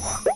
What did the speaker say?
哇哇哇